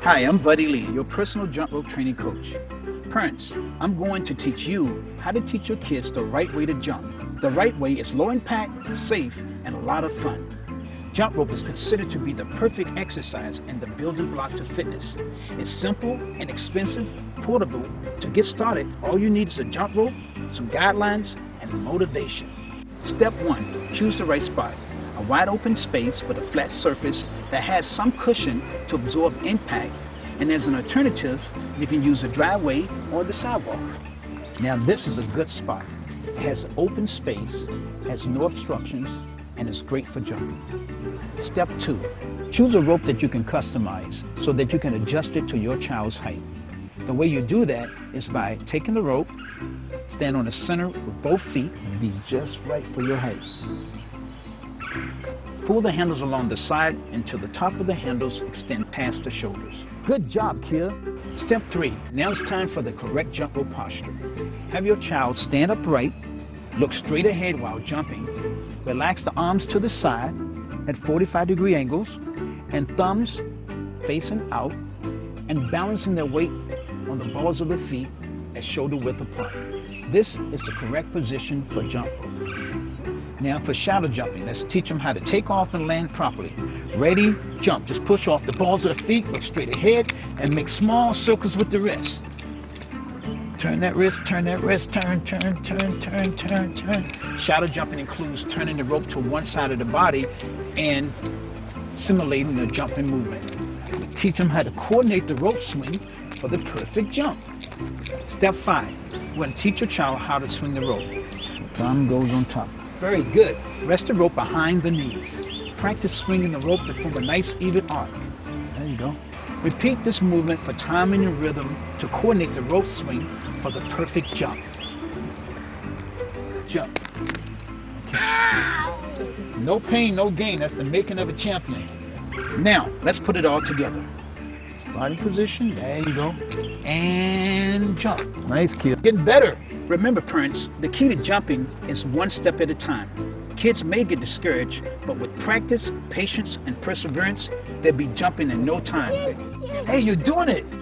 Hi, I'm Buddy Lee, your personal jump rope training coach. Parents, I'm going to teach you how to teach your kids the right way to jump. The right way is low impact, safe, and a lot of fun. Jump rope is considered to be the perfect exercise and the building block to fitness. It's simple, and inexpensive, portable. To get started, all you need is a jump rope, some guidelines, and motivation. Step 1. Choose the right spot. A wide open space with a flat surface that has some cushion to absorb impact. And as an alternative, you can use a driveway or the sidewalk. Now this is a good spot. It has open space, has no obstructions, and is great for jumping. Step 2. Choose a rope that you can customize so that you can adjust it to your child's height. The way you do that is by taking the rope, stand on the center with both feet, and be just right for your height. Pull the handles along the side until the top of the handles extend past the shoulders. Good job, kid. Step 3. Now it's time for the correct jump rope posture. Have your child stand upright, look straight ahead while jumping, relax the arms to the side at 45 degree angles, and thumbs facing out, and balancing their weight on the balls of the feet at shoulder width apart. This is the correct position for jump rope. Now for shadow jumping, let's teach them how to take off and land properly. Ready, jump. Just push off the balls of the feet, look straight ahead, and make small circles with the wrist. Turn that wrist, turn that wrist, turn, turn, turn, turn, turn, turn. Shadow jumping includes turning the rope to one side of the body and simulating the jumping movement. Teach them how to coordinate the rope swing for the perfect jump. Step 5. We're going to teach your child how to swing the rope. Thumb goes on top. Very good. Rest the rope behind the knees. Practice swinging the rope to form a nice even arc. There you go. Repeat this movement for timing and rhythm to coordinate the rope swing for the perfect jump. Jump. Okay. No pain, no gain. That's the making of a champion. Now, let's put it all together. Starting position, there you go. And jump. Nice kid. Getting better. Remember, parents, the key to jumping is one step at a time. Kids may get discouraged, but with practice, patience, and perseverance, they'll be jumping in no time. Hey, you're doing it!